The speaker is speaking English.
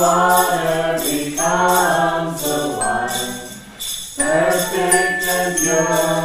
water becomes the wine, perfect and pure.